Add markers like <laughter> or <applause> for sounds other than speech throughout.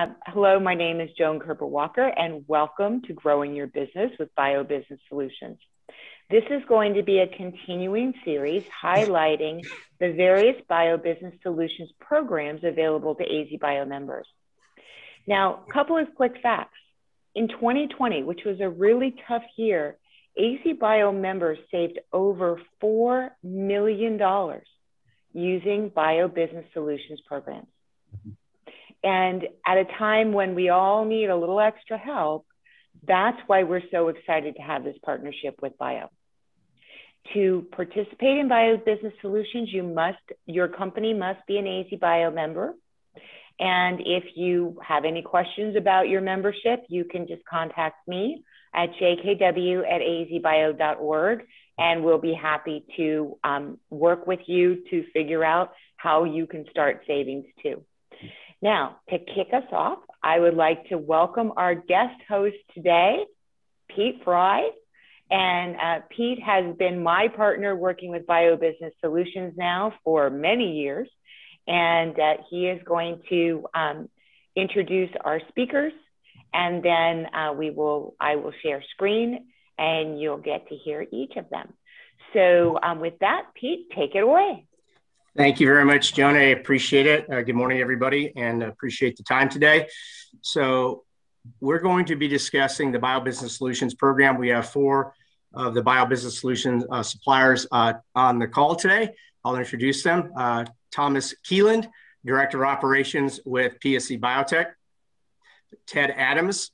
Uh, hello, my name is Joan Koerber-Walker, and welcome to Growing Your Business with BioBusiness Solutions. This is going to be a continuing series highlighting the various BioBusiness Solutions programs available to AZ Bio members. Now, a couple of quick facts. In 2020, which was a really tough year, AZ Bio members saved over $4 million using BioBusiness Solutions programs. And at a time when we all need a little extra help, that's why we're so excited to have this partnership with Bio. To participate in Bio Business Solutions, you must, your company must be an AZ Bio member. And if you have any questions about your membership, you can just contact me at jkw at azbio.org and we'll be happy to um, work with you to figure out how you can start savings too. Now, to kick us off, I would like to welcome our guest host today, Pete Frey. And uh, Pete has been my partner working with Bio Business Solutions now for many years. And uh, he is going to um, introduce our speakers. And then uh, we will, I will share screen and you'll get to hear each of them. So um, with that, Pete, take it away. Thank you very much, Joan. I appreciate it. Uh, good morning, everybody, and appreciate the time today. So we're going to be discussing the BioBusiness Solutions program. We have four of the BioBusiness Solutions uh, suppliers uh, on the call today. I'll introduce them. Uh, Thomas Keeland, Director of Operations with PSC Biotech. Tedd Adams,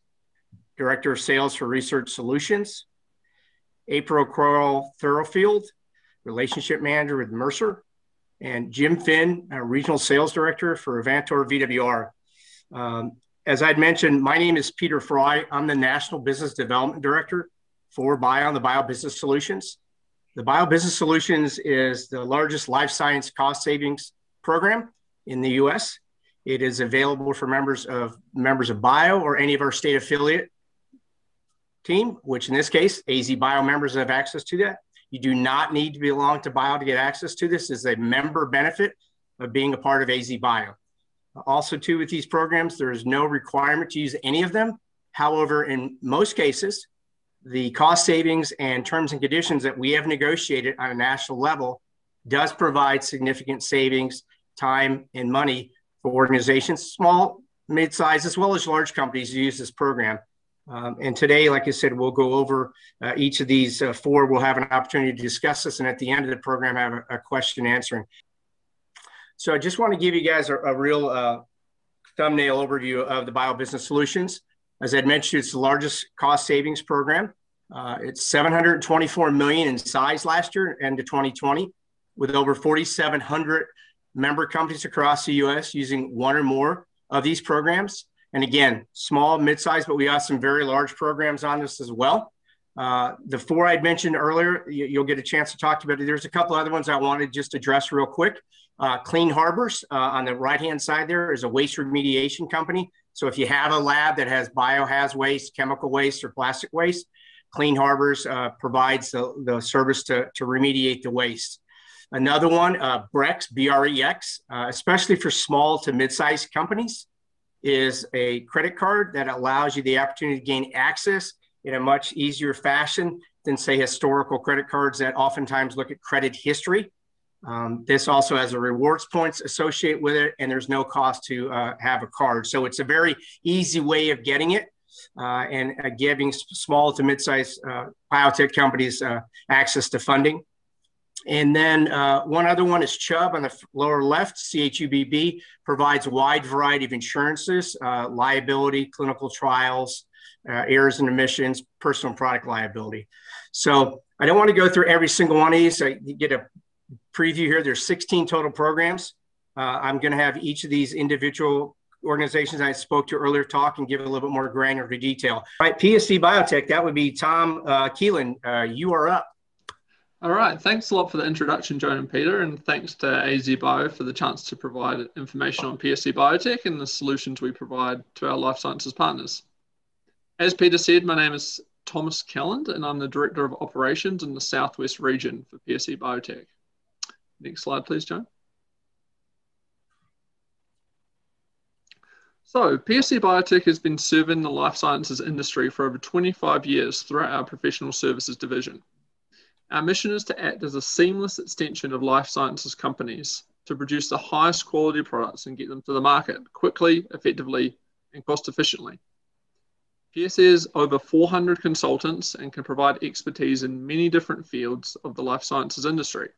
Director of Sales for Research Solutions. April Crowell Thurfield, Relationship Manager with Mercer and Jim Finn, our Regional Sales Director for Avantor VWR. Um, as I'd mentioned, my name is Peter Frey. I'm the National Business Development Director for Bio and the Bio Business Solutions. The Bio Business Solutions is the largest life science cost savings program in the US. It is available for members of members of Bio or any of our state affiliate team, which in this case, AZ Bio members have access to that. You do not need to belong to Bio to get access to this. This is a member benefit of being a part of AZ Bio. Also, too, with these programs, there is no requirement to use any of them. However, in most cases, the cost savings and terms and conditions that we have negotiated on a national level does provide significant savings, time, and money for organizations, small, mid-sized, as well as large companies who use this program. Um, and today, like I said, we'll go over uh, each of these uh, four. We'll have an opportunity to discuss this. And at the end of the program, I have a, a question answering. So I just want to give you guys a, a real uh, thumbnail overview of the Bio Business Solutions. As I'd mentioned, it's the largest cost savings program. Uh, it's 724 million in size last year, end of 2020, with over 4,700 member companies across the U.S. using one or more of these programs. And again, small, mid-sized, but we have some very large programs on this as well. Uh, the four I'd mentioned earlier, you, will get a chance to talk about it. There's a couple other ones I wanted to just to address real quick. Uh, Clean Harbors uh, on the right-hand side there is a waste remediation company. So if you have a lab that has biohaz waste, chemical waste, or plastic waste, Clean Harbors uh, provides the, the service to, to remediate the waste. Another one, uh, Brex, B-R-E-X, uh, especially for small to mid-sized companies is a credit card that allows you the opportunity to gain access in a much easier fashion than, say, historical credit cards that oftentimes look at credit history. Um, this also has a rewards points associated with it, and there's no cost to uh, have a card. So it's a very easy way of getting it uh, and uh, giving small to mid-sized uh, biotech companies uh, access to funding. And then uh, one other one is Chubb on the lower left, CHUBB provides a wide variety of insurances, uh, liability, clinical trials, uh, errors and omissions, personal product liability. So I don't want to go through every single one of these. I get a preview here. There's 16 total programs. Uh, I'm going to have each of these individual organizations I spoke to earlier talk and give a little bit more granular detail. All right, PSC Biotech, that would be Tom uh, Keelan. Uh, you are up. All right, thanks a lot for the introduction, Joan and Peter, and thanks to AZ Bio for the chance to provide information on PSC Biotech and the solutions we provide to our life sciences partners. As Peter said, my name is Thomas Kelland, and I'm the Director of Operations in the Southwest region for PSC Biotech. Next slide, please, Joan. So, PSC Biotech has been serving the life sciences industry for over 25 years throughout our professional services division. Our mission is to act as a seamless extension of life sciences companies to produce the highest quality products and get them to the market quickly, effectively, and cost efficiently. PSC has over 400 consultants and can provide expertise in many different fields of the life sciences industry.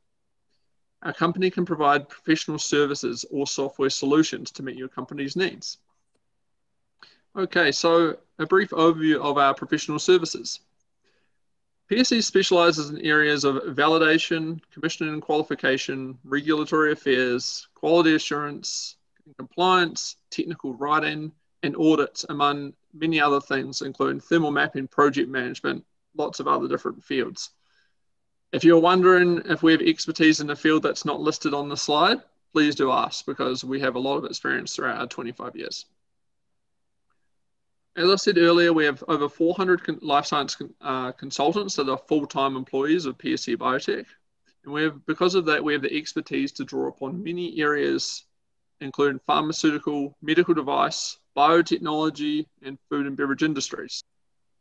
Our company can provide professional services or software solutions to meet your company's needs. Okay, so a brief overview of our professional services. PSC specializes in areas of validation, commissioning and qualification, regulatory affairs, quality assurance, compliance, technical writing, and audits, among many other things, including thermal mapping, project management, lots of other different fields. If you're wondering if we have expertise in a field that's not listed on the slide, please do ask because we have a lot of experience throughout our 25 years. As I said earlier, we have over 400 life science uh, consultants that are full-time employees of PSC Biotech. And we have, because of that, we have the expertise to draw upon many areas, including pharmaceutical, medical device, biotechnology, and food and beverage industries.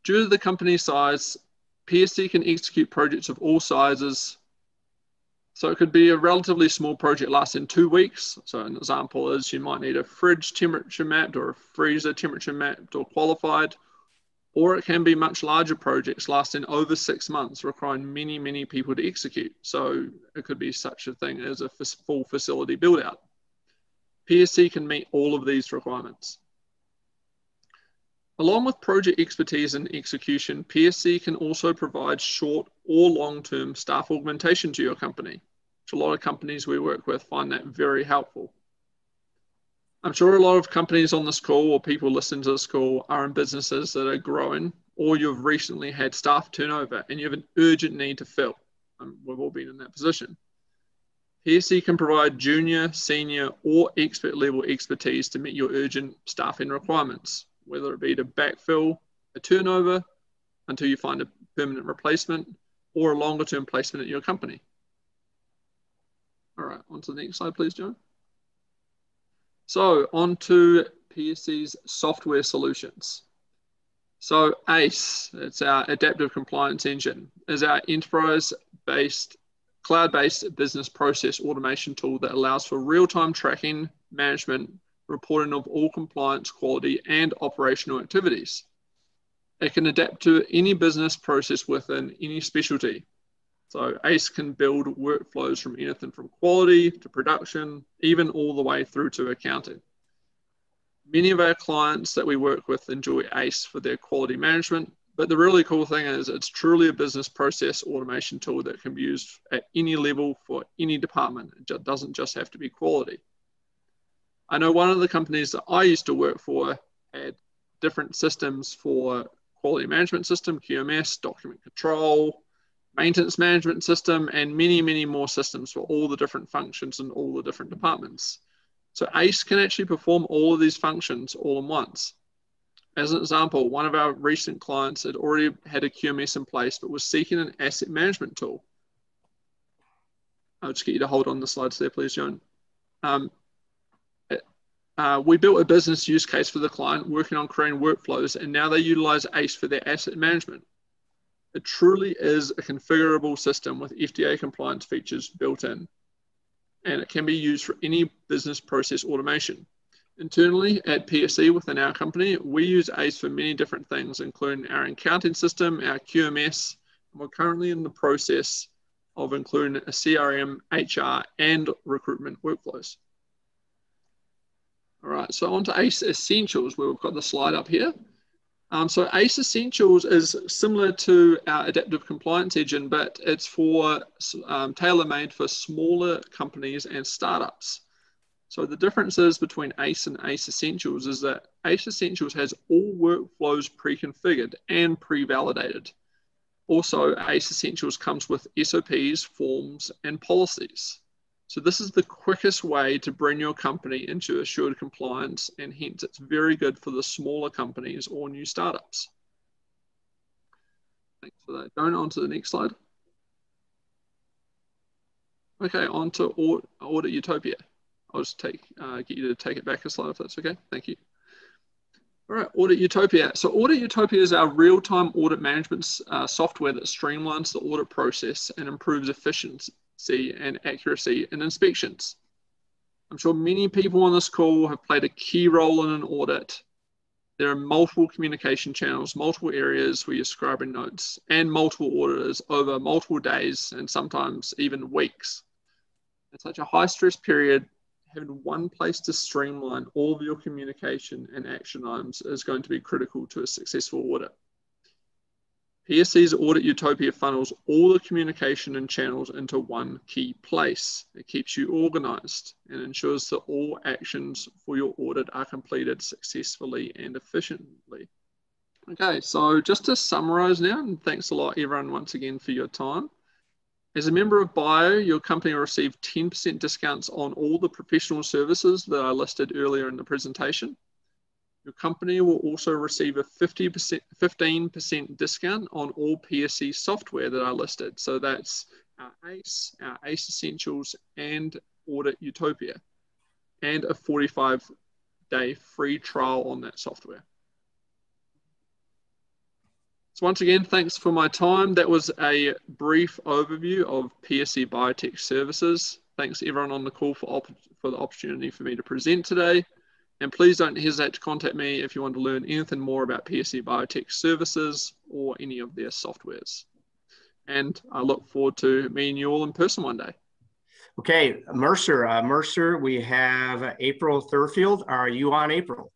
Due to the company size, PSC can execute projects of all sizes so it could be a relatively small project lasting two weeks. So an example is you might need a fridge temperature mapped or a freezer temperature mapped or qualified, or it can be much larger projects lasting over six months, requiring many, many people to execute. So it could be such a thing as a full facility build out. PSC can meet all of these requirements. Along with project expertise and execution, PSC can also provide short or long-term staff augmentation to your company, which a lot of companies we work with find that very helpful. I'm sure a lot of companies on this call or people listening to this call are in businesses that are growing or you've recently had staff turnover and you have an urgent need to fill. Um, we've all been in that position. PSC can provide junior, senior, or expert level expertise to meet your urgent staffing requirements whether it be to backfill a turnover until you find a permanent replacement or a longer term placement at your company. All right, on to the next slide, please, Joan. So on to PSC's software solutions. So ACE, it's our adaptive compliance engine, is our enterprise-based, cloud-based business process automation tool that allows for real-time tracking, management, reporting of all compliance, quality, and operational activities. It can adapt to any business process within any specialty. So ACE can build workflows from anything from quality to production, even all the way through to accounting. Many of our clients that we work with enjoy ACE for their quality management, but the really cool thing is it's truly a business process automation tool that can be used at any level for any department. It doesn't just have to be quality. I know one of the companies that I used to work for had different systems for quality management system, QMS, document control, maintenance management system, and many, many more systems for all the different functions and all the different departments. So ACE can actually perform all of these functions all in once. As an example, one of our recent clients had already had a QMS in place, but was seeking an asset management tool. I'll just get you to hold on the slides there, please, Joan. Um, uh, we built a business use case for the client working on creating workflows, and now they utilize ACE for their asset management. It truly is a configurable system with FDA compliance features built in, and it can be used for any business process automation. Internally at PSC within our company, we use ACE for many different things, including our accounting system, our QMS, and we're currently in the process of including a CRM, HR, and recruitment workflows. All right, so on to ACE Essentials, where we've got the slide up here. Um, so ACE Essentials is similar to our adaptive compliance engine, but it's for um, tailor-made for smaller companies and startups. So the differences between ACE and ACE Essentials is that ACE Essentials has all workflows pre-configured and pre-validated. Also, ACE Essentials comes with SOPs, forms, and policies. So this is the quickest way to bring your company into assured compliance and hence it's very good for the smaller companies or new startups. Thanks for that. Going on to the next slide. Okay, on to Audit Utopia. I'll just take uh, get you to take it back a slide if that's okay. Thank you. All right, Audit Utopia. So Audit Utopia is our real-time audit management uh, software that streamlines the audit process and improves efficiency and accuracy in inspections. I'm sure many people on this call have played a key role in an audit. There are multiple communication channels, multiple areas where you're scribing notes, and multiple auditors over multiple days and sometimes even weeks. In such a high stress period, having one place to streamline all of your communication and action items is going to be critical to a successful audit. PSC's Audit Utopia funnels all the communication and channels into one key place. It keeps you organized and ensures that all actions for your audit are completed successfully and efficiently. Okay, so just to summarize now, and thanks a lot everyone once again for your time. As a member of BIO, your company will receive 10% discounts on all the professional services that I listed earlier in the presentation. Your company will also receive a 50%, 15% discount on all PSC software that are listed. So that's our ACE, our ACE Essentials, and Audit Utopia, and a 45 day free trial on that software. So once again, thanks for my time. That was a brief overview of PSC Biotech Services. Thanks everyone on the call for, for the opportunity for me to present today. And please don't hesitate to contact me if you want to learn anything more about PSC Biotech Services or any of their softwares. And I look forward to meeting you all in person one day. Okay, Mercer. Uh, Mercer, we have April Thurfield. Are you on, April?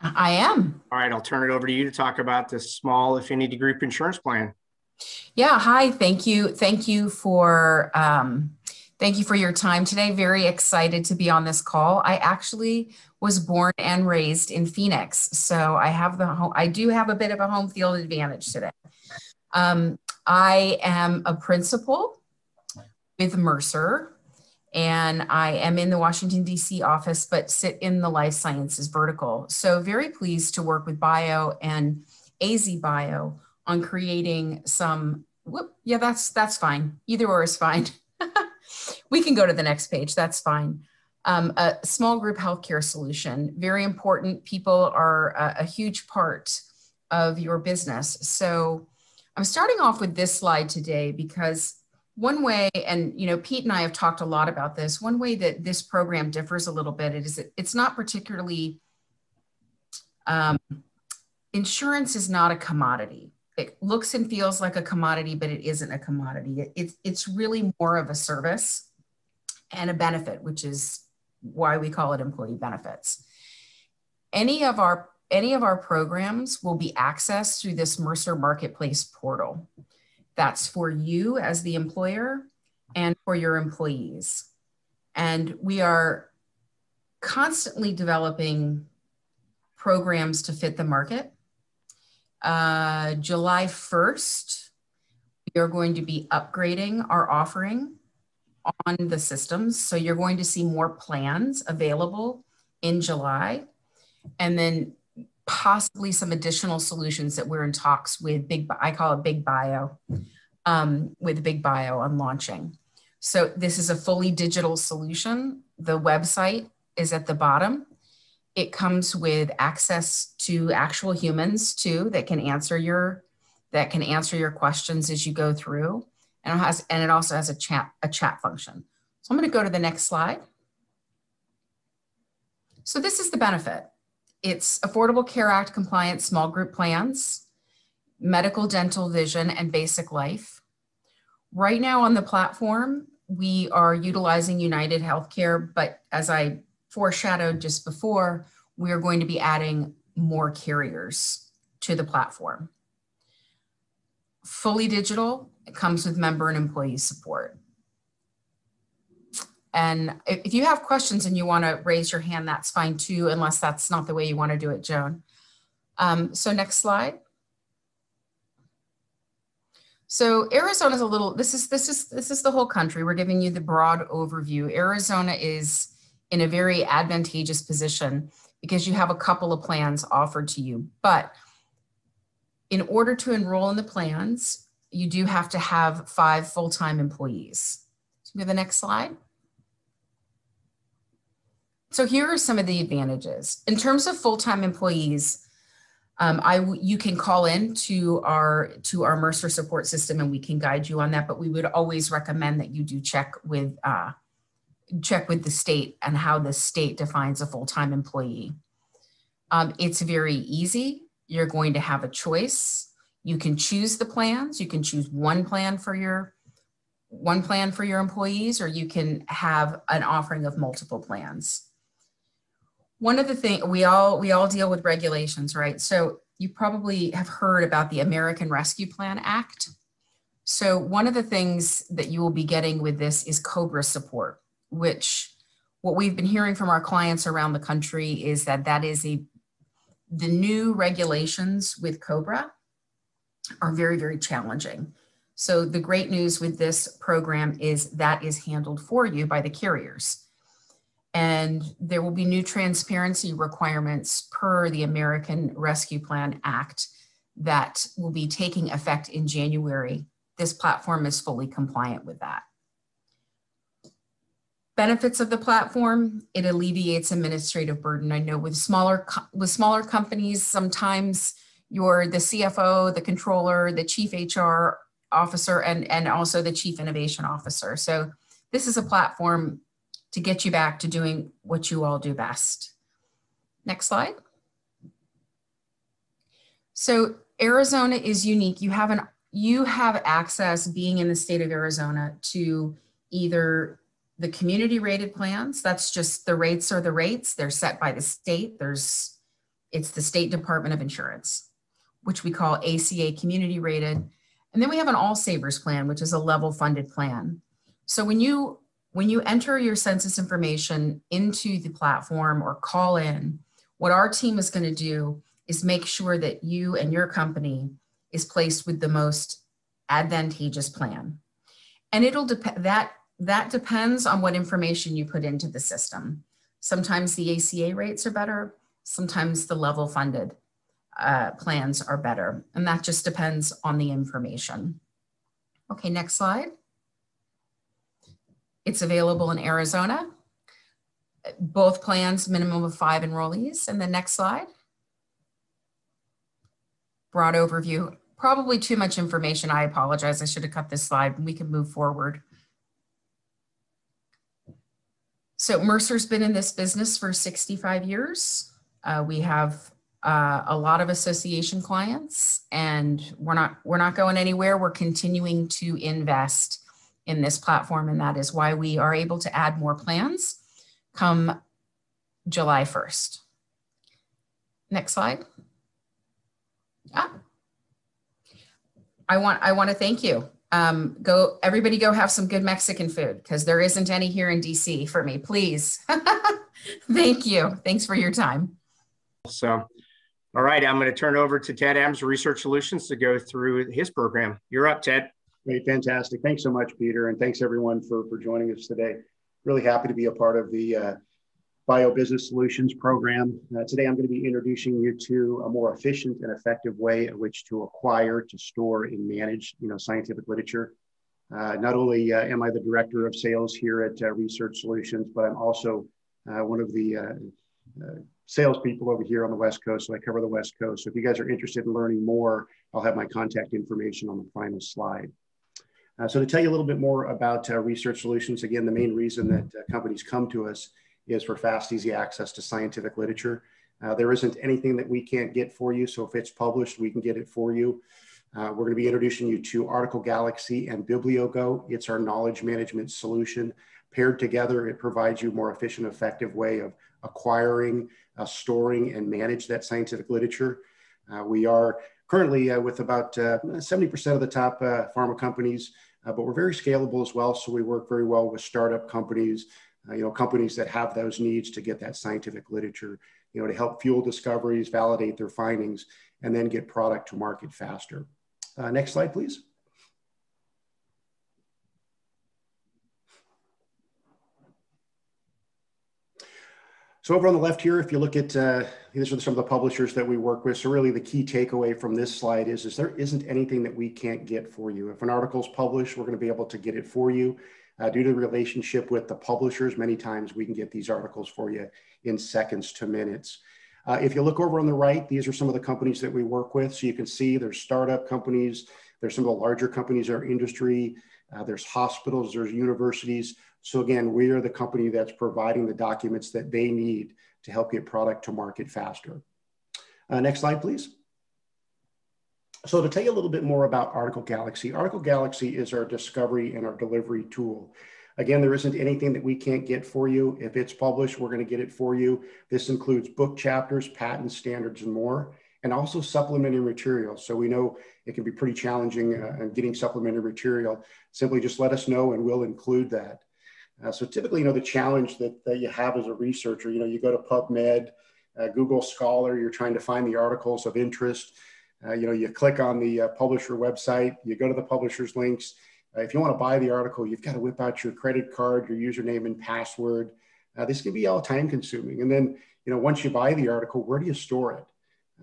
I am. All right, I'll turn it over to you to talk about the small affinity group insurance plan. Yeah, hi. Thank you. Thank you for um, thank you for your time today. Very excited to be on this call. I actually was born and raised in Phoenix, so I have the home, I do have a bit of a home field advantage today. Um, I am a principal with Mercer and I am in the Washington, D.C. office, but sit in the life sciences vertical. So, very pleased to work with Bio and AZ Bio on creating some. Whoop, yeah, that's that's fine. Either or is fine. <laughs> we can go to the next page. That's fine. Um, a small group healthcare solution, very important. People are a, a huge part of your business. So, I'm starting off with this slide today because one way and you know pete and i have talked a lot about this one way that this program differs a little bit is that it's not particularly um, insurance is not a commodity it looks and feels like a commodity but it isn't a commodity it, it, it's really more of a service and a benefit which is why we call it employee benefits any of our any of our programs will be accessed through this mercer marketplace portal that's for you as the employer and for your employees. And we are constantly developing programs to fit the market. Uh, July 1st, we are going to be upgrading our offering on the systems. So you're going to see more plans available in July. And then possibly some additional solutions that we're in talks with big i call it big bio um, with big bio on launching so this is a fully digital solution the website is at the bottom it comes with access to actual humans too that can answer your that can answer your questions as you go through. And it has and it also has a chat a chat function. So i'm going to go to the next slide. So this is the benefit. It's Affordable Care Act compliant small group plans, medical, dental, vision, and basic life. Right now on the platform, we are utilizing United Healthcare, but as I foreshadowed just before, we are going to be adding more carriers to the platform. Fully digital, it comes with member and employee support. And if you have questions and you want to raise your hand, that's fine too, unless that's not the way you want to do it, Joan. Um, so next slide. So Arizona is a little, this is, this is, this is the whole country. We're giving you the broad overview. Arizona is in a very advantageous position because you have a couple of plans offered to you. But in order to enroll in the plans, you do have to have five full-time employees. So have the next slide. So here are some of the advantages. In terms of full-time employees, um, I you can call in to our to our Mercer support system and we can guide you on that. But we would always recommend that you do check with uh, check with the state and how the state defines a full-time employee. Um, it's very easy. You're going to have a choice. You can choose the plans. You can choose one plan for your one plan for your employees, or you can have an offering of multiple plans. One of the things we all we all deal with regulations, right? So you probably have heard about the American Rescue Plan Act. So one of the things that you will be getting with this is COBRA support, which what we've been hearing from our clients around the country is that that is a the new regulations with COBRA are very, very challenging. So the great news with this program is that is handled for you by the carriers. And there will be new transparency requirements per the American Rescue Plan Act that will be taking effect in January. This platform is fully compliant with that. Benefits of the platform, it alleviates administrative burden. I know with smaller with smaller companies, sometimes you're the CFO, the controller, the chief HR officer, and, and also the chief innovation officer. So this is a platform to get you back to doing what you all do best. Next slide. So Arizona is unique. You have an you have access being in the state of Arizona to either the community rated plans. That's just the rates are the rates. They're set by the state. There's, it's the state department of insurance, which we call ACA community rated. And then we have an all savers plan, which is a level funded plan. So when you, when you enter your census information into the platform or call in, what our team is going to do is make sure that you and your company is placed with the most advantageous plan. And it'll depend that that depends on what information you put into the system. Sometimes the ACA rates are better, sometimes the level funded uh, plans are better, and that just depends on the information. Okay, next slide. It's available in Arizona. Both plans, minimum of five enrollees. And the next slide. Broad overview. Probably too much information. I apologize. I should have cut this slide. We can move forward. So Mercer's been in this business for 65 years. Uh, we have uh, a lot of association clients and we're not we're not going anywhere. We're continuing to invest in this platform and that is why we are able to add more plans come July 1st. Next slide. Ah. I want I want to thank you um, go everybody go have some good Mexican food because there isn't any here in DC for me, please. <laughs> Thank you. Thanks for your time. So, all right, I'm going to turn over to Tedd Adams, Research Solutions, to go through his program. You're up, Tedd. Great, fantastic. Thanks so much, Peter, and thanks everyone for for joining us today. Really happy to be a part of the uh, Bio Business Solutions program. Uh, today, I'm going to be introducing you to a more efficient and effective way in which to acquire, to store, and manage, you know, scientific literature. Uh, not only uh, am I the director of sales here at uh, Research Solutions, but I'm also uh, one of the uh, salespeople over here on the West Coast. So I cover the West Coast. So if you guys are interested in learning more, I'll have my contact information on the final slide. so to tell you a little bit more about Research Solutions, again, the main reason that companies come to us is for fast, easy access to scientific literature. Uh, there isn't anything that we can't get for you. So if it's published, we can get it for you. Uh, we're going to be introducing you to Article Galaxy and BiblioGo. It's our knowledge management solution. Paired together, it provides you a more efficient, effective way of acquiring, uh, storing, and manage that scientific literature. Uh, we are currently uh, with about 70% uh, of the top pharma companies, but we're very scalable as well. So we work very well with startup companies, you know, companies that have those needs to get that scientific literature, you know, to help fuel discoveries, validate their findings, and then get product to market faster. Uh, next slide, please. So over on the left here, if you look at, uh, these are some of the publishers that we work with. So really the key takeaway from this slide is, is there isn't anything that we can't get for you. If an article is published, we're going to be able to get it for you. Uh, due to the relationship with the publishers, many times we can get these articles for you in seconds to minutes. Uh, if you look over on the right, these are some of the companies that we work with. So you can see there's startup companies, there's some of the larger companies in our industry, uh, there's hospitals, there's universities. So again, we are the company that's providing the documents that they need to help get product to market faster. Uh, next slide, please. So to tell you a little bit more about Article Galaxy, Article Galaxy is our discovery and our delivery tool. Again, there isn't anything that we can't get for you. If it's published, we're going to get it for you. This includes book chapters, patent standards, and more, and also supplementary material. So we know it can be pretty challenging uh, getting supplementary material. Simply just let us know and we'll include that. Uh, so typically, you know, the challenge that, that you have as a researcher, you know, you go to PubMed, uh, Google Scholar, you're trying to find the articles of interest. Uh, you know, you click on the uh, publisher website, you go to the publisher's links, uh, if you want to buy the article, you've got to whip out your credit card, your username and password. Uh, this can be all time consuming. And then, you know, once you buy the article, where do you store it?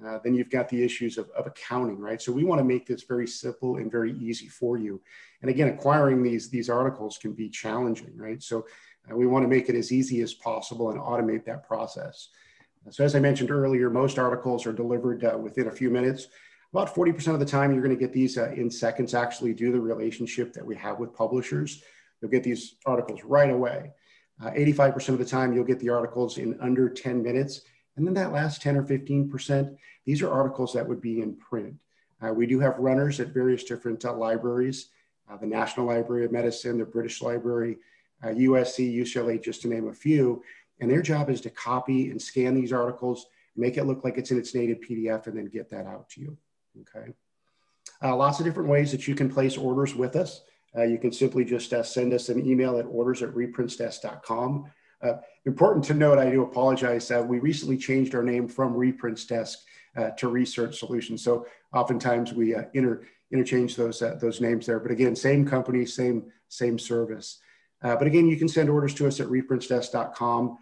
Uh, then you've got the issues of, of accounting, right? So we want to make this very simple and very easy for you. And again, acquiring these, these articles can be challenging, right? So uh, we want to make it as easy as possible and automate that process. So as I mentioned earlier, most articles are delivered within a few minutes. About 40% of the time, you're going to get these uh, in seconds, actually, due to the relationship that we have with publishers. You'll get these articles right away. 85% uh, of the time, you'll get the articles in under 10 minutes. And then that last 10 or 15%, these are articles that would be in print. Uh, we do have runners at various different uh, libraries, uh, the National Library of Medicine, the British Library, USC, UCLA, just to name a few. And their job is to copy and scan these articles, make it look like it's in its native PDF, and then get that out to you okay? Uh, lots of different ways that you can place orders with us. Uh, you can simply just uh, send us an email at orders at reprintsdesk.com. Uh, important to note, I do apologize, uh, we recently changed our name from Reprints Desk uh, to Research Solutions. So oftentimes we inter interchange those, those names there. But again, same company, same, same service. but again, you can send orders to us at reprintsdesk.com.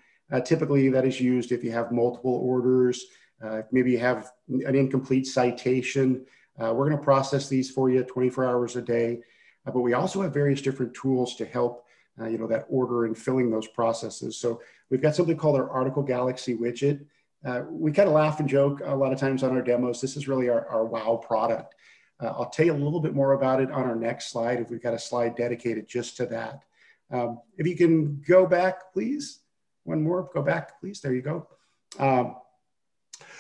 typically that is used if you have multiple orders, uh, maybe you have an incomplete citation. Uh, we're going to process these for you 24 hours a day. Uh, but we also have various different tools to help, uh, you know, that order and filling those processes. So we've got something called our Article Galaxy widget. Uh, we kind of laugh and joke a lot of times on our demos. This is really our, our wow product. Uh, I'll tell you a little bit more about it on our next slide if we've got a slide dedicated just to that. Um, if you can go back, please. One more, go back, please. There you go. Um,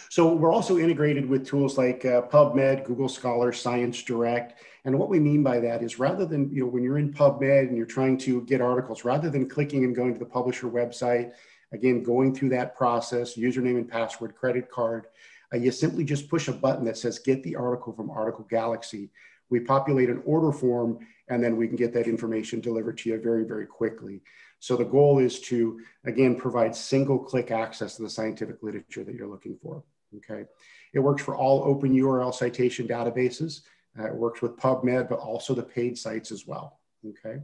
so we're also integrated with tools like uh, PubMed, Google Scholar, Science Direct. And what we mean by that is rather than, you know, when you're in PubMed and you're trying to get articles, rather than clicking and going to the publisher website, again, going through that process, username and password, credit card, uh, you simply just push a button that says, get the article from Article Galaxy. We populate an order form and then we can get that information delivered to you very, very quickly. So the goal is to, again, provide single click access to the scientific literature that you're looking for okay? It works for all open URL citation databases. Uh, it works with PubMed, but also the paid sites as well, okay?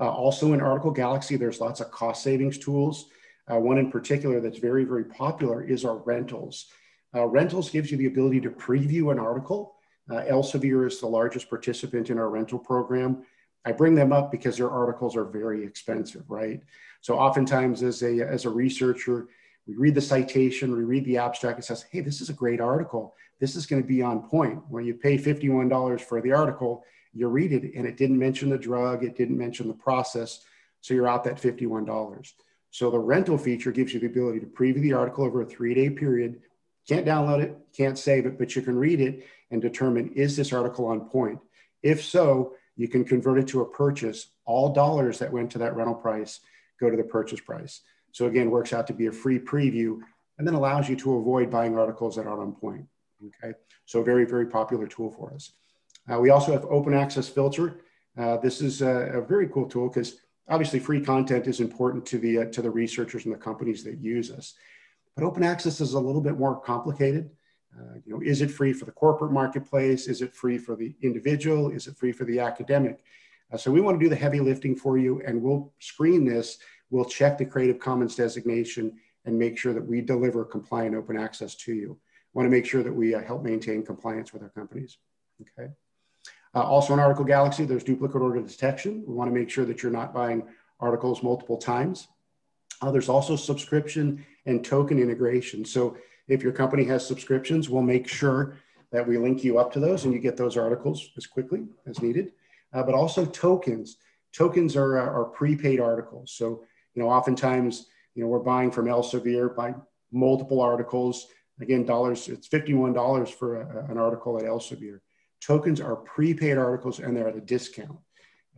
Uh, also in Article Galaxy, there's lots of cost savings tools. Uh, one in particular that's very, very popular is our rentals. Uh, rentals gives you the ability to preview an article. Uh, Elsevier is the largest participant in our rental program. I bring them up because their articles are very expensive, right? So oftentimes as a, as a researcher, we read the citation, we read the abstract, it says, hey, this is a great article. This is going to be on point. When you pay $51 for the article, you read it and it didn't mention the drug, it didn't mention the process. So you're out that $51. So the rental feature gives you the ability to preview the article over a three day period. Can't download it, can't save it, but you can read it and determine is this article on point? If so, you can convert it to a purchase. All dollars that went to that rental price go to the purchase price. So again, works out to be a free preview and then allows you to avoid buying articles that aren't on point. Okay, so very, very popular tool for us. Uh, we also have open access filter. Uh, this is a, a, very cool tool because obviously free content is important to the, uh, to the researchers and the companies that use us. But open access is a little bit more complicated. Uh, you know, is it free for the corporate marketplace? Is it free for the individual? Is it free for the academic? Uh, so we want to do the heavy lifting for you and we'll screen this We'll check the Creative Commons designation and make sure that we deliver compliant open access to you. Want to make sure that we uh, help maintain compliance with our companies. Okay. Uh, also in Article Galaxy, there's duplicate order detection. We want to make sure that you're not buying articles multiple times. Uh, there's also subscription and token integration. So if your company has subscriptions, we'll make sure that we link you up to those and you get those articles as quickly as needed. Uh, but also tokens. Tokens are, uh, are prepaid articles. So, you know, oftentimes, you know, we're buying from Elsevier, buy multiple articles. Again, dollars, it's $51 for a, an article at Elsevier. Tokens are prepaid articles and they're at a discount.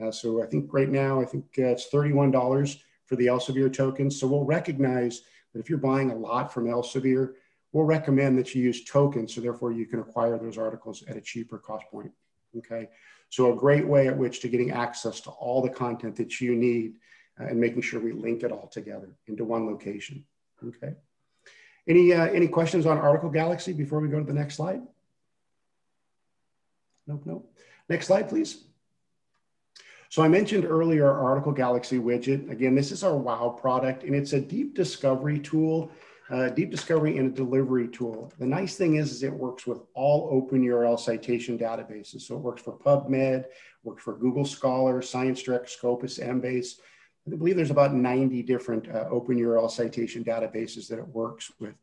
Uh, so I think right now, I think uh, it's $31 for the Elsevier tokens. So we'll recognize that if you're buying a lot from Elsevier, we'll recommend that you use tokens. So therefore you can acquire those articles at a cheaper cost point. Okay. So a great way at which to getting access to all the content that you need uh, and making sure we link it all together into one location. Okay. Any, uh, any questions on Article Galaxy before we go to the next slide? Nope, nope. Next slide, please. So I mentioned earlier Article Galaxy widget. Again, this is our WOW product, and it's a deep discovery tool, uh, deep discovery and a delivery tool. The nice thing is, is it works with all open URL citation databases. So it works for PubMed, works for Google Scholar, ScienceDirect, Scopus, Embase. I believe there's about 90 different uh, open URL citation databases that it works with.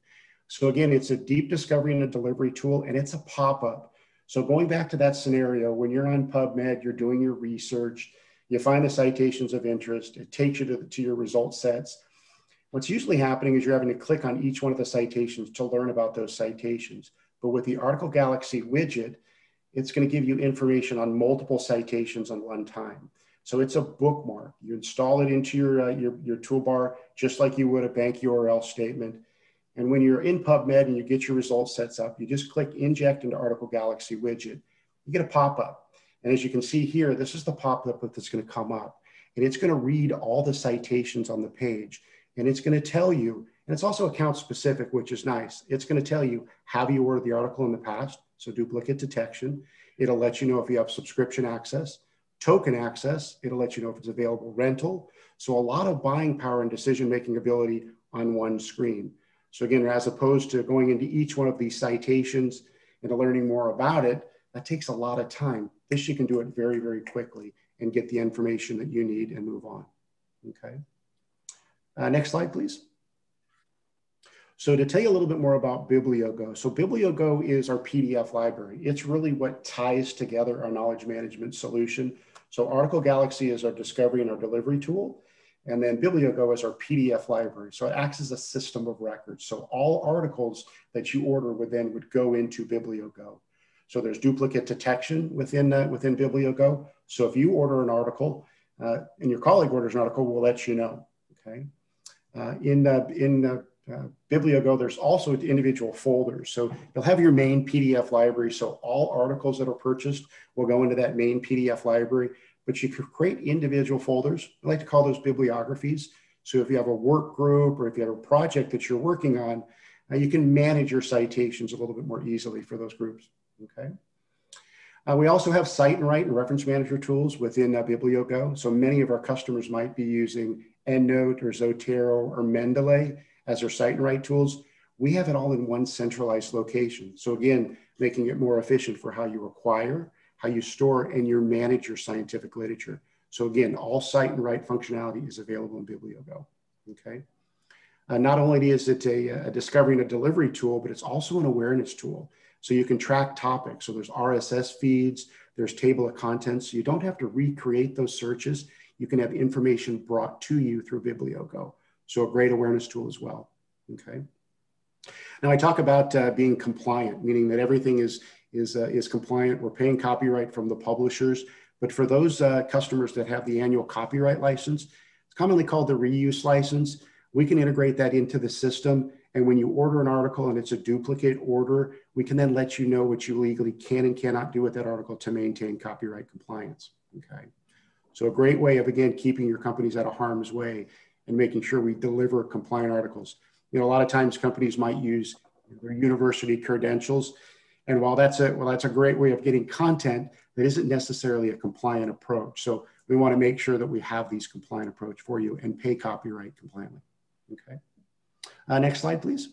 So again, it's a deep discovery and a delivery tool, and it's a pop-up. So going back to that scenario, when you're on PubMed, you're doing your research, you find the citations of interest, it takes you to, to your result sets. What's usually happening is you're having to click on each one of the citations to learn about those citations. But with the Article Galaxy widget, it's going to give you information on multiple citations on one time. So it's a bookmark. You install it into your, uh, your, your toolbar just like you would a bank URL statement. And when you're in PubMed and you get your results sets up, you just click inject into Article Galaxy widget. You get a pop-up. And as you can see here, this is the pop-up that's going to come up. And it's going to read all the citations on the page. And it's going to tell you, and it's also account specific, which is nice. It's going to tell you, have you ordered the article in the past? So duplicate detection. It'll let you know if you have subscription access, token access. It'll let you know if it's available rental. So a lot of buying power and decision-making ability on one screen. So again, as opposed to going into each one of these citations and learning more about it, that takes a lot of time. This you can do it very, very quickly and get the information that you need and move on. Okay. Uh, next slide, please. So to tell you a little bit more about BiblioGo. So BiblioGo is our PDF library. It's really what ties together our knowledge management solution. So Article Galaxy is our discovery and our delivery tool. And then BiblioGo is our PDF library. So it acts as a system of records. So all articles that you order would then would go into BiblioGo. So there's duplicate detection within, uh, within BiblioGo. So if you order an article uh, and your colleague orders an article, we'll let you know, okay? Uh, in uh, in uh, BiblioGo, there's also individual folders. So you'll have your main PDF library. So all articles that are purchased will go into that main PDF library but you can create individual folders. I like to call those bibliographies. So if you have a work group or if you have a project that you're working on, uh, you can manage your citations a little bit more easily for those groups, okay? Uh, we also have cite and write and reference manager tools within uh, BiblioGo. So many of our customers might be using EndNote or Zotero or Mendeley as our cite and write tools. We have it all in one centralized location. So again, making it more efficient for how you acquire, how you store and you manage your scientific literature. So again, all cite and write functionality is available in BiblioGo, okay? Uh, not only is it a, a discovery and a delivery tool, but it's also an awareness tool. So you can track topics. So there's RSS feeds, there's table of contents. So you don't have to recreate those searches. You can have information brought to you through BiblioGo. So a great awareness tool as well, okay? Now I talk about uh, being compliant, meaning that everything is, is, uh, is compliant. We're paying copyright from the publishers. But for those uh, customers that have the annual copyright license, it's commonly called the reuse license. We can integrate that into the system. And when you order an article and it's a duplicate order, we can then let you know what you legally can and cannot do with that article to maintain copyright compliance. Okay. So a great way of, again, keeping your companies out of harm's way and making sure we deliver compliant articles. You know, a lot of times companies might use their university credentials and while that's a well, that's a great way of getting content that isn't necessarily a compliant approach. So we want to make sure that we have these compliant approach for you and pay copyright compliantly. Okay. Uh, next slide, please.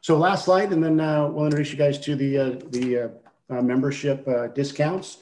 So last slide, and then uh, we'll introduce you guys to the uh, the uh, uh, membership uh, discounts.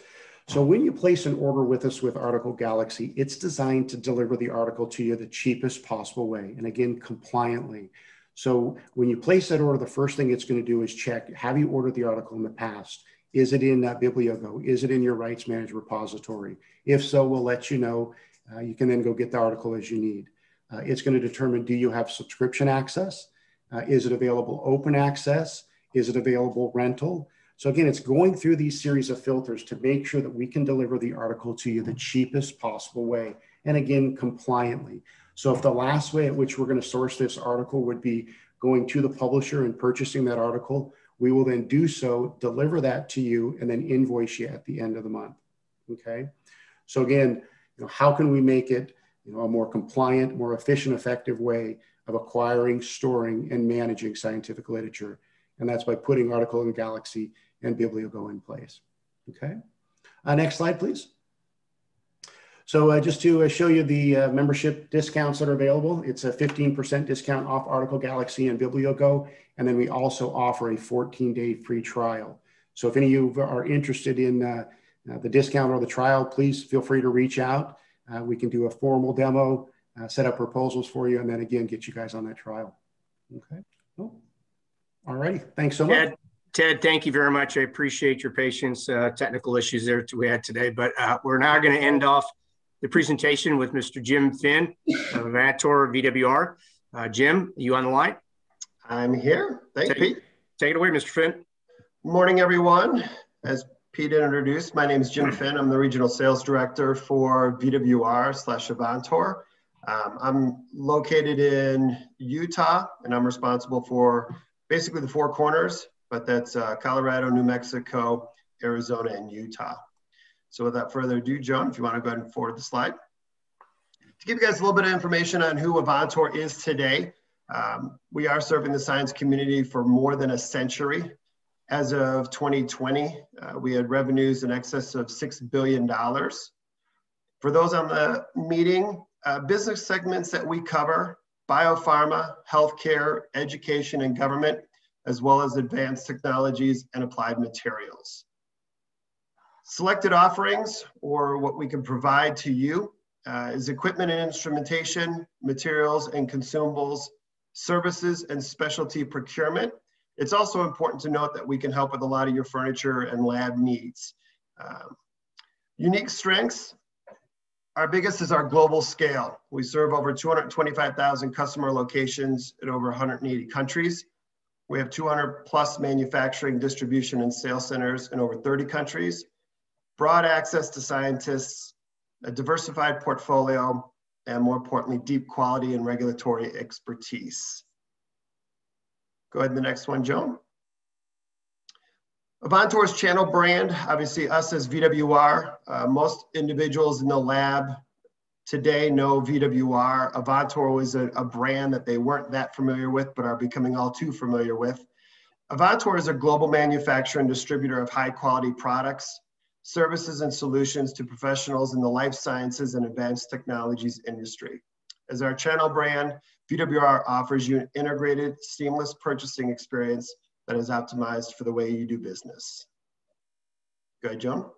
So when you place an order with us with Article Galaxy, it's designed to deliver the article to you the cheapest possible way, and again, compliantly. So when you place that order, the first thing it's going to do is check, have you ordered the article in the past? Is it in uh, BiblioGo? Is it in your rights managed repository? If so, we'll let you know. Uh, you can then go get the article as you need. Uh, it's going to determine, do you have subscription access? Uh, is it available open access? Is it available rental? So again, it's going through these series of filters to make sure that we can deliver the article to you the cheapest possible way. And again, compliantly. So if the last way at which we're going to source this article would be going to the publisher and purchasing that article, we will then do so, deliver that to you, and then invoice you at the end of the month. Okay. So again, you know, how can we make it you know, a more compliant, more efficient, effective way of acquiring, storing, and managing scientific literature? And that's by putting Article in Galaxy and BiblioGo in place. Okay. Uh, next slide, please. So uh, just to uh, show you the uh, membership discounts that are available, it's a 15% discount off Article Galaxy and BiblioGo. And then we also offer a 14 day free trial. So if any of you are interested in uh, uh, the discount or the trial, please feel free to reach out. Uh, we can do a formal demo, set up proposals for you, and then again, get you guys on that trial. Okay. Cool. All righty. Thanks so much. Tedd, thank you very much. I appreciate your patience. technical issues there we had today, but we're now going to end off the presentation with Mr. Jim Finn of Avantor VWR. Uh, Jim, you on the line? I'm here. Thank take, you, Pete. Take it away, Mr. Finn. Morning, everyone. As Pete introduced, my name is Jim Finn. I'm the Regional Sales Director for VWR slash Avantor. Um, I'm located in Utah, and I'm responsible for basically the four corners, but that's uh, Colorado, New Mexico, Arizona, and Utah. So without further ado, Joan, if you want to go ahead and forward the slide. To give you guys a little bit of information on who Avantor is today, um, we are serving the science community for more than a century. As of 2020, uh, we had revenues in excess of $6 billion. For those on the meeting, uh, business segments that we cover, biopharma, healthcare, education, and government, as well as advanced technologies and applied materials. Selected offerings, or what we can provide to you, uh, is equipment and instrumentation, materials and consumables, services and specialty procurement. It's also important to note that we can help with a lot of your furniture and lab needs. Um, unique strengths, our biggest is our global scale. We serve over 225,000 customer locations in over 180 countries. We have 200 plus manufacturing, distribution, and sales centers in over 30 countries broad access to scientists, a diversified portfolio, and more importantly, deep quality and regulatory expertise. Go ahead to the next one, Joan. Avantor's channel brand, obviously us as VWR, uh, most individuals in the lab today know VWR. Avantor was a, a, brand that they weren't that familiar with, but are becoming all too familiar with. Avantor is a global manufacturer and distributor of high quality products services and solutions to professionals in the life sciences and advanced technologies industry. As our channel brand, VWR offers you an integrated, seamless purchasing experience that is optimized for the way you do business. Go ahead, Joan.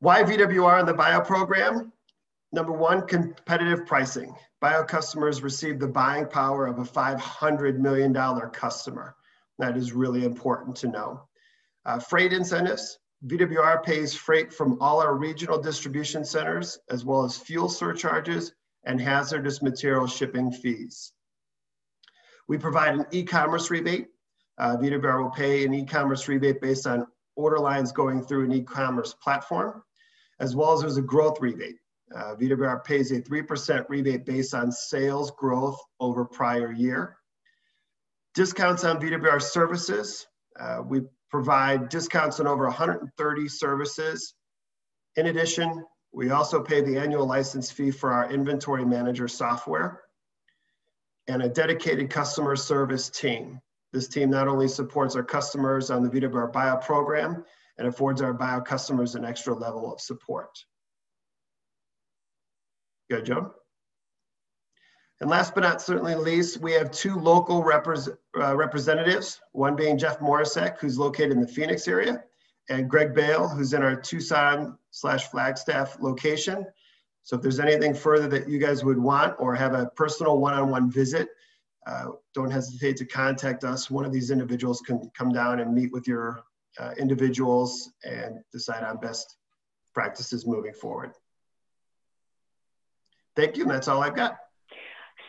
Why VWR in the bio program? Number one, competitive pricing. Bio customers receive the buying power of a $500 million customer. That is really important to know. Uh, freight incentives. VWR pays freight from all our regional distribution centers, as well as fuel surcharges and hazardous material shipping fees. We provide an e-commerce rebate. Uh, VWR will pay an e-commerce rebate based on order lines going through an e-commerce platform, as well as there's a growth rebate. Uh, VWR pays a 3% rebate based on sales growth over prior year. Discounts on VWR services. Uh, we provide discounts on over 130 services. In addition, we also pay the annual license fee for our inventory manager software and a dedicated customer service team. This team not only supports our customers on the VWR Bio program and affords our bio customers an extra level of support. Good, Joe. And last but not certainly least, we have two local uh, representatives, one being Jeff Morisek, who's located in the Phoenix area, and Greg Bale, who's in our Tucson slash Flagstaff location. So if there's anything further that you guys would want or have a personal one-on-one -on -one visit, uh, don't hesitate to contact us. One of these individuals can come down and meet with your uh, individuals and decide on best practices moving forward. Thank you, and that's all I've got.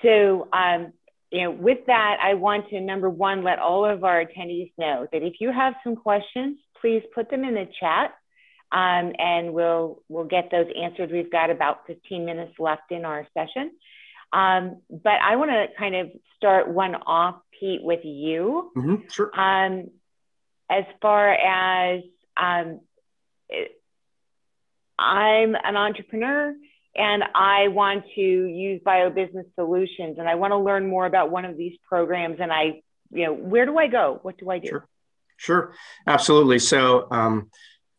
So, um, you know, with that, I want to number one let all of our attendees know that if you have some questions, please put them in the chat, um, and we'll we'll get those answered. We've got about 15 minutes left in our session, um, but I want to kind of start one off, Pete, with you. Mm-hmm, sure. Um, as far as um, I'm an entrepreneur and I want to use BioBusiness Solutions and I want to learn more about one of these programs and I, you know, where do I go? What do I do? Sure, sure. absolutely. So, um,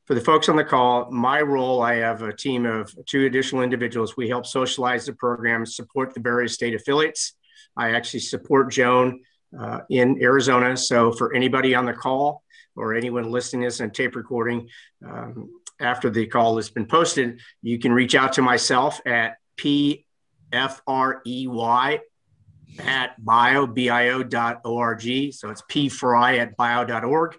for the folks on the call, my role, I have a team of two additional individuals. We help socialize the program, support the various state affiliates. I actually support Joan uh, in Arizona. So, for anybody on the call or anyone listening to this on tape recording, um, after the call has been posted, you can reach out to myself at pfrey at bio, B-I-O dot O-R-G. So it's pfrey at bio.org.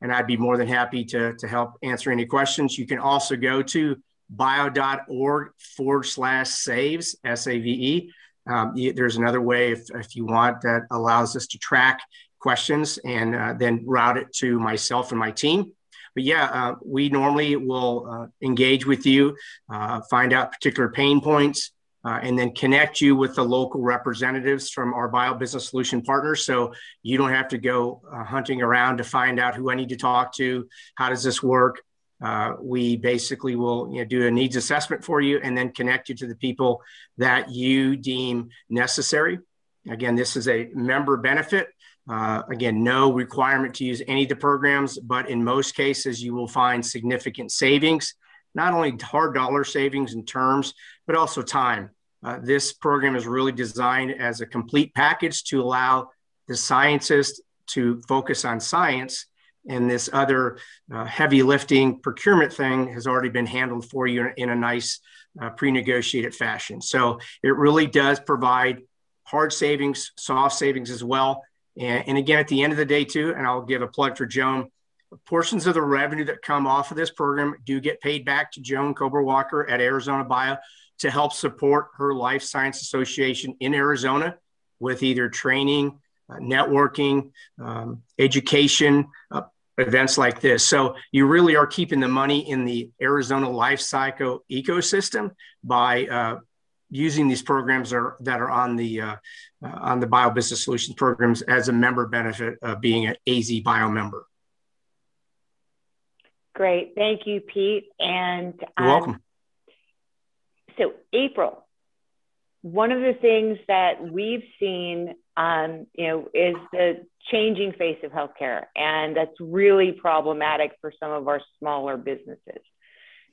And I'd be more than happy to, to help answer any questions. You can also go to bio.org forward slash saves, S-A-V-E. Um, there's another way if, if you want that allows us to track questions and uh, then route it to myself and my team but yeah, uh, we normally will uh, engage with you, uh, find out particular pain points, uh, and then connect you with the local representatives from our bio business solution partners. So you don't have to go hunting around to find out who I need to talk to. How does this work? Uh, we basically will you know, do a needs assessment for you and then connect you to the people that you deem necessary. Again, this is a member benefit. Uh, again, no requirement to use any of the programs, but in most cases, you will find significant savings, not only hard dollar savings in terms, but also time. Uh, this program is really designed as a complete package to allow the scientist to focus on science. And this other uh, heavy lifting procurement thing has already been handled for you in, in a nice uh, pre negotiated fashion. So it really does provide hard savings, soft savings as well and, and again, at the end of the day, too, and I'll give a plug for Joan, portions of the revenue that come off of this program do get paid back to Joan Koerber-Walker at Arizona Bio to help support her Life Science Association in Arizona with either training, uh, networking, um, education, uh, events like this. So you really are keeping the money in the Arizona life cycle ecosystem by uh, using these programs are, that are on the uh, on the Bio Business Solutions programs as a member benefit of being an AZ Bio member. Great, thank you, Pete. And you're um, welcome. So, April, one of the things that we've seen, um, you know, is the changing face of healthcare, and that's really problematic for some of our smaller businesses.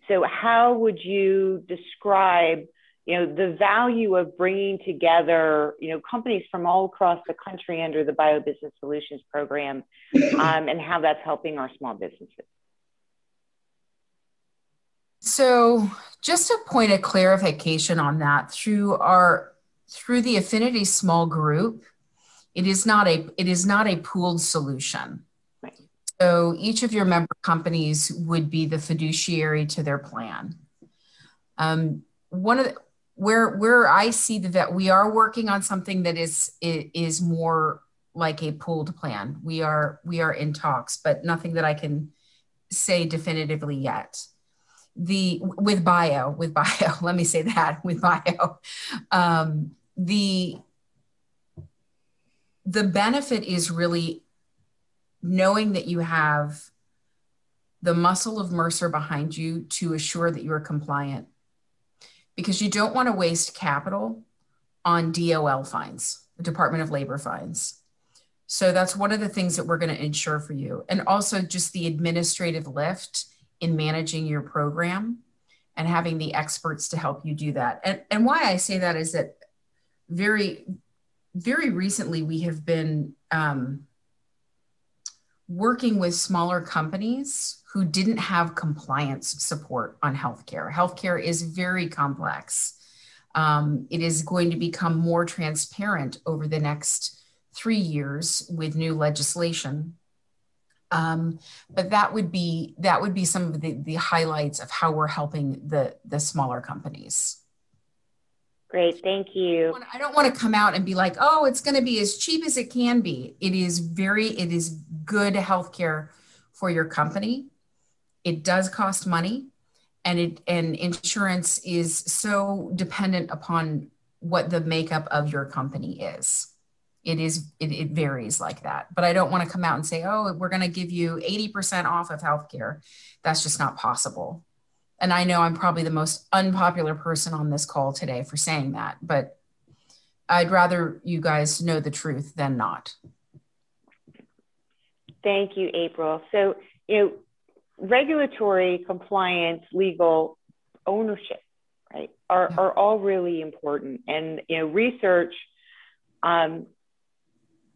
So, how would you describe you know, the value of bringing together, you know, companies from all across the country under the Bio Business Solutions Program <clears throat> um, and how that's helping our small businesses. So just a point of clarification on that through our through the affinity small group it is not a it is not a pooled solution right. so each of your member companies would be the fiduciary to their plan um, one of the, where where I see that we are working on something that is is more like a pooled plan. We are we are in talks, but nothing that I can say definitively yet. The with bio with bio, <laughs> let me say that <laughs> with bio, um, the the benefit is really knowing that you have the muscle of Mercer behind you to assure that you are compliant because you don't want to waste capital on DOL fines, the Department of Labor fines. So that's one of the things that we're going to ensure for you. And also just the administrative lift in managing your program and having the experts to help you do that. And, and why I say that is that very, very recently, we have been um, working with smaller companies who didn't have compliance support on healthcare. Healthcare is very complex. Um, it is going to become more transparent over the next three years with new legislation. Um, but that would be that would be some of the, the highlights of how we're helping the the smaller companies. Great, thank you. I don't want to come out and be like, oh, it's going to be as cheap as it can be. It is very, it is good healthcare for your company. It does cost money, and it and insurance is so dependent upon what the makeup of your company is. It is it, it varies like that. But I don't want to come out and say, oh, we're going to give you 80% off of healthcare. That's just not possible and I know I'm probably the most unpopular person on this call today for saying that, but I'd rather you guys know the truth than not. Thank you, April. So, you know, regulatory compliance, legal ownership, right, are, are all really important. And, you know, research, um,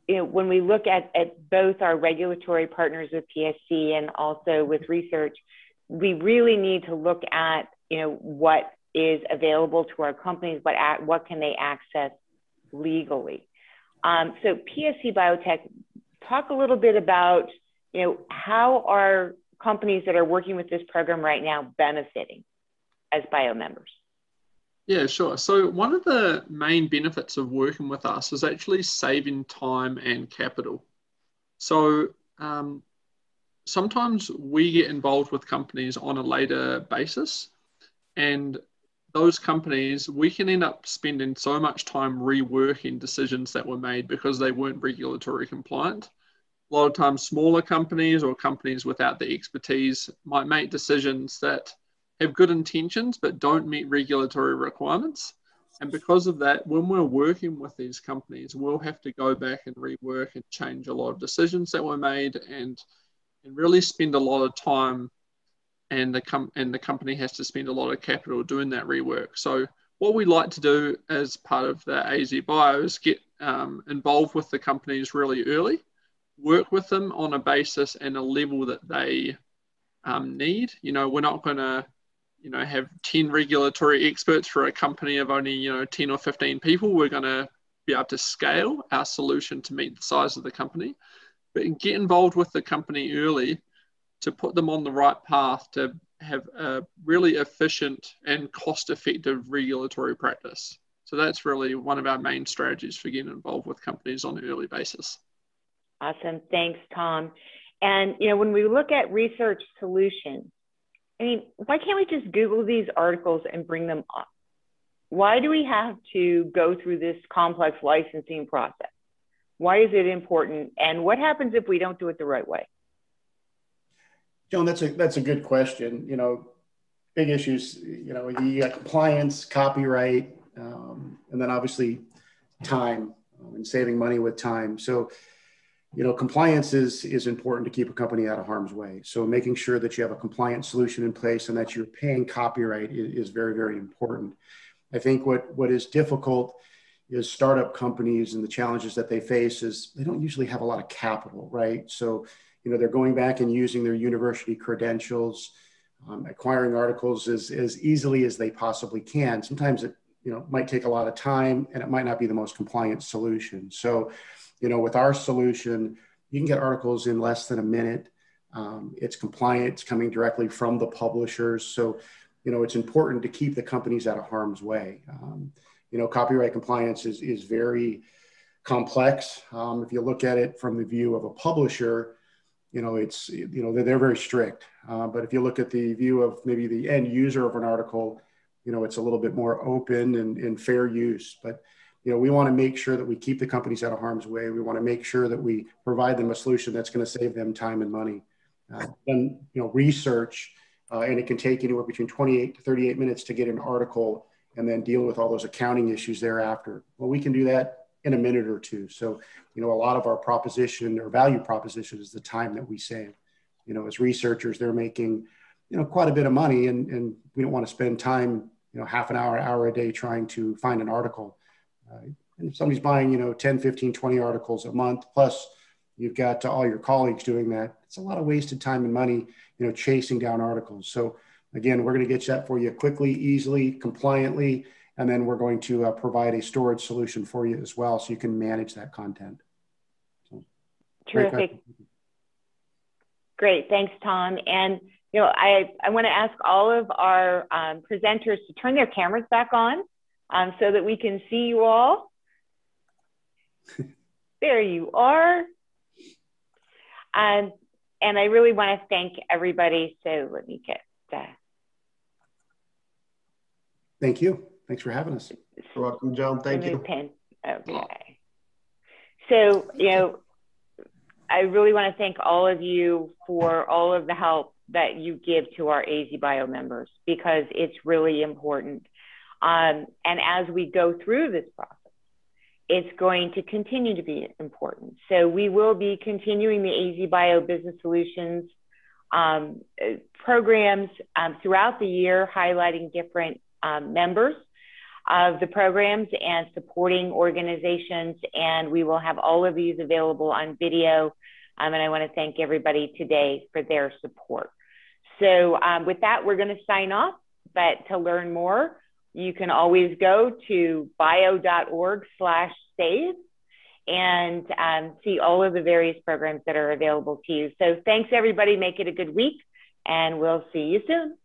you know, when we look at, at both our regulatory partners with PSC and also with research, we really need to look at you know what is available to our companies, but at, what can they access legally. Um, so PSC Biotech, talk a little bit about you know how are companies that are working with this program right now benefiting as bio members. Yeah, sure. So one of the main benefits of working with us is actually saving time and capital. So um, sometimes we get involved with companies on a later basis and those companies we can end up spending so much time reworking decisions that were made because they weren't regulatory compliant. A lot of times smaller companies or companies without the expertise might make decisions that have good intentions but don't meet regulatory requirements. And because of that when we're working with these companies we'll have to go back and rework and change a lot of decisions that were made and and really spend a lot of time and the com- and the company has to spend a lot of capital doing that rework. So what we like to do as part of the AZ Bio is get um, involved with the companies really early, work with them on a basis and a level that they um, need. You know, we're not going to, you know, have 10 regulatory experts for a company of only, you know, 10 or 15 people. We're going to be able to scale our solution to meet the size of the company but get involved with the company early to put them on the right path to have a really efficient and cost effective regulatory practice. So that's really one of our main strategies for getting involved with companies on an early basis. Awesome. Thanks, Tom. And you know, when we look at research solutions, I mean, why can't we just Google these articles and bring them up? Why do we have to go through this complex licensing process? Why is it important? And what happens if we don't do it the right way? Joan, that's a that's a good question. You know, big issues. You know, you got compliance, copyright, um, and then obviously time um, and saving money with time. So, you know, compliance is is important to keep a company out of harm's way. So, making sure that you have a compliant solution in place and that you're paying copyright is, is very very important. I think what what is difficult is startup companies and the challenges that they face is they don't usually have a lot of capital, right? So, you know, they're going back and using their university credentials, um, acquiring articles as, as easily as they possibly can. Sometimes it, you know, might take a lot of time and it might not be the most compliant solution. So, you know, with our solution, you can get articles in less than a minute. Um, it's compliant, it's coming directly from the publishers. So, you know, it's important to keep the companies out of harm's way. Um, you know, copyright compliance is, is very complex. Um, if you look at it from the view of a publisher, you know, it's, you know, they're, they're very strict. Uh, but if you look at the view of maybe the end user of an article, you know, it's a little bit more open and, and fair use. But, you know, we want to make sure that we keep the companies out of harm's way. We want to make sure that we provide them a solution that's going to save them time and money. Uh, then, you know, research, uh, and it can take anywhere between 28 to 38 minutes to get an article and then deal with all those accounting issues thereafter. Well, we can do that in a minute or two. So, you know, a lot of our proposition or value proposition is the time that we save. You know, as researchers, they're making, you know, quite a bit of money and, and we don't want to spend time, you know, half an hour, hour a day trying to find an article. Uh, And if somebody's buying, you know, 10, 15, 20 articles a month, plus you've got all your colleagues doing that, it's a lot of wasted time and money, you know, chasing down articles. So again, we're going to get that for you quickly, easily, compliantly, and then we're going to uh, provide a storage solution for you as well so you can manage that content. So, Terrific. Great. Thanks, Tom. And you know, I, I want to ask all of our um, presenters to turn their cameras back on um, so that we can see you all. <laughs> there you are. Um, and I really want to thank everybody. So let me get that. Thank you. Thanks for having us. You're welcome, John. Thank you. Pin. Okay. So, you know, I really want to thank all of you for all of the help that you give to our AZ Bio members because it's really important. Um, and as we go through this process, it's going to continue to be important. So we will be continuing the AZ Bio Business Solutions um, programs um, throughout the year, highlighting different um, members of the programs and supporting organizations. And we will have all of these available on video. Um, and I want to thank everybody today for their support. So um, with that, we're going to sign off. But to learn more, you can always go to bio.org slash save and um, see all of the various programs that are available to you. So thanks, everybody. Make it a good week, and we'll see you soon.